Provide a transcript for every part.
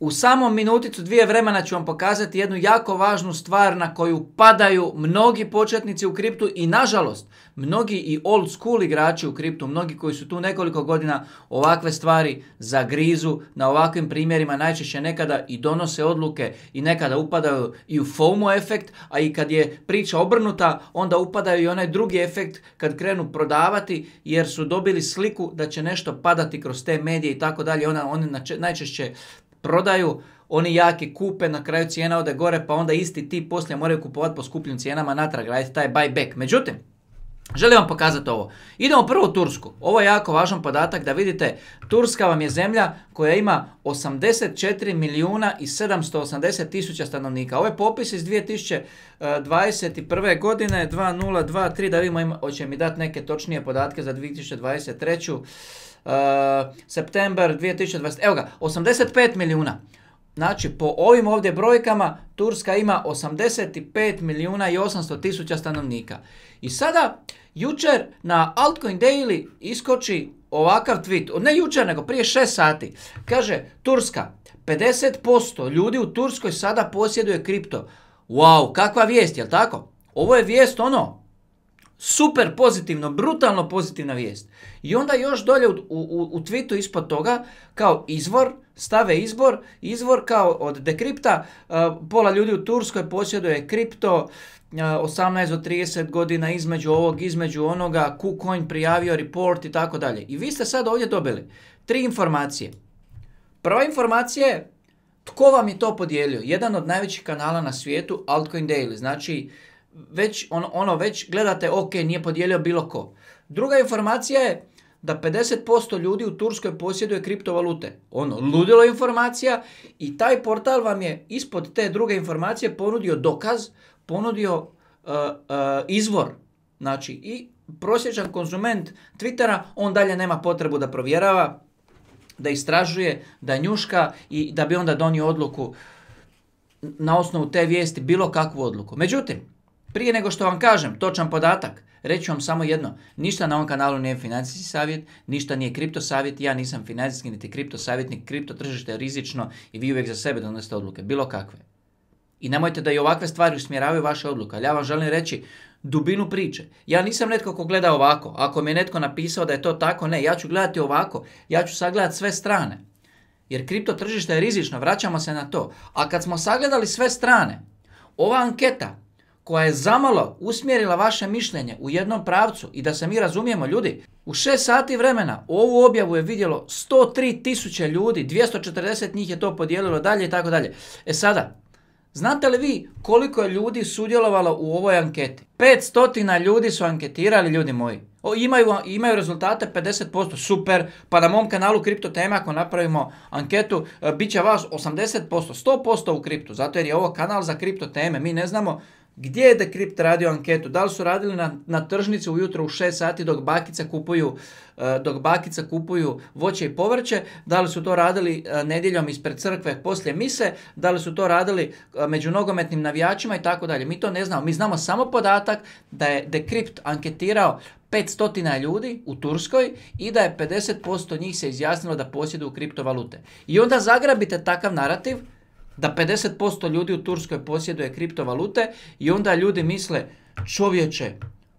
U samom minuticu dvije vremena ću vam pokazati jednu jako važnu stvar na koju padaju mnogi početnici u kriptu i nažalost mnogi i old school igrači u kriptu, mnogi koji su tu nekoliko godina ovakve stvari zagrizu na ovakvim primjerima najčešće nekada i donose odluke i nekada upadaju i u FOMO efekt, a i kad je priča obrnuta onda upadaju i onaj drugi efekt kad krenu prodavati jer su dobili sliku da će nešto padati kroz te medije i tako dalje. Oni najčešće prodaju, oni jaki kupe, na kraju cijena ode gore, pa onda isti ti poslije moraju kupovati po skupljim cijenama natrag, raditi taj buyback. Međutim, Želim vam pokazati ovo. Idemo prvo u Tursku. Ovo je jako važan podatak da vidite, Turska vam je zemlja koja ima 84 milijuna i 780 tisuća stanovnika. Ovo je popis iz 2021. godine, 2023, da vidimo, hoće mi dati neke točnije podatke za 2023. Uh, september 2020. Evo ga, 85 milijuna. Znači, po ovim ovdje brojkama, Turska ima 85 milijuna i 800 tisuća stanovnika. I sada, jučer na Altcoin Daily iskoči ovakav tweet, ne jučer, nego prije 6 sati. Kaže, Turska, 50% ljudi u Turskoj sada posjeduje kripto. Wow, kakva vijest, jel tako? Ovo je vijest ono, super pozitivno, brutalno pozitivna vijest. I onda još dolje u, u, u tweetu ispod toga, kao izvor, stave izbor, izvor kao od dekripta, uh, pola ljudi u Turskoj posjeduje kripto, uh, 18 do 30 godina između ovog, između onoga, KuCoin prijavio report i tako dalje. I vi ste sad ovdje dobili tri informacije. Prva informacija je tko vam je to podijelio. Jedan od najvećih kanala na svijetu, Altcoin Daily. Znači, već, ono, ono, već gledate, ok, nije podijelio bilo ko. Druga informacija je da 50% ljudi u Turskoj posjeduje kriptovalute. Ono, ludilo informacija i taj portal vam je ispod te druge informacije ponudio dokaz, ponudio uh, uh, izvor. Znači, i prosječan konzument Twittera, on dalje nema potrebu da provjerava, da istražuje, da njuška i da bi onda donio odluku na osnovu te vijesti bilo kakvu odluku. Međutim, prije nego što vam kažem točan podatak, reću vam samo jedno. Ništa na ovom kanalu nije financijski savjet, ništa nije kripto savjet, ja nisam financijski niti kripto savjetnik, kripto tržište je rizično i vi uvijek za sebe donosite odluke, bilo kakve. I nemojte da i ovakve stvari usmjeravaju vaše odluke, ali ja vam želim reći dubinu priče. Ja nisam netko ko gleda ovako. Ako mi je netko napisao da je to tako, ne, ja ću gledati ovako. Ja ću sagledati sve strane. Jer kripto tržište je rizično, vraćamo se na to. A kad smo sagledali sve strane, ova anketa koja je zamalo usmjerila vaše mišljenje u jednom pravcu i da se mi razumijemo ljudi, u 6 sati vremena ovu objavu je vidjelo 103 tisuće ljudi, 240 njih je to podijelilo dalje i tako dalje. E sada, znate li vi koliko je ljudi sudjelovalo u ovoj anketi? 500 ljudi su anketirali, ljudi moji. O, imaju, imaju rezultate 50%, super, pa na mom kanalu Kripto Tema ako napravimo anketu, e, bit će vas 80%, 100% u kriptu, zato jer je ovo kanal za kripto teme, mi ne znamo gdje je Decrypt radio anketu? Da li su radili na, na tržnici ujutro u 6 sati dok bakice kupuju, e, dok bakica kupuju voće i povrće? Da li su to radili e, nedjeljom ispred crkve poslije mise? Da li su to radili e, među nogometnim navijačima i tako dalje? Mi to ne znamo. Mi znamo samo podatak da je Decrypt anketirao 500 ljudi u Turskoj i da je 50% njih se izjasnilo da posjeduju kriptovalute. I onda zagrabite takav narativ da 50% ljudi u Turskoj posjeduje kriptovalute i onda ljudi misle čovječe,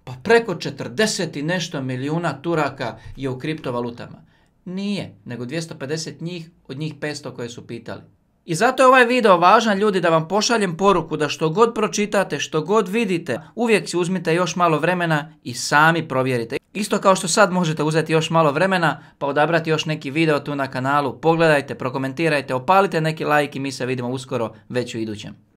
pa preko 40 i nešto milijuna Turaka je u kriptovalutama. Nije, nego 250 njih, od njih 500 koje su pitali. I zato je ovaj video važan ljudi da vam pošaljem poruku da što god pročitate, što god vidite, uvijek si uzmite još malo vremena i sami provjerite. Isto kao što sad možete uzeti još malo vremena pa odabrati još neki video tu na kanalu, pogledajte, prokomentirajte, opalite neki like i mi se vidimo uskoro već u idućem.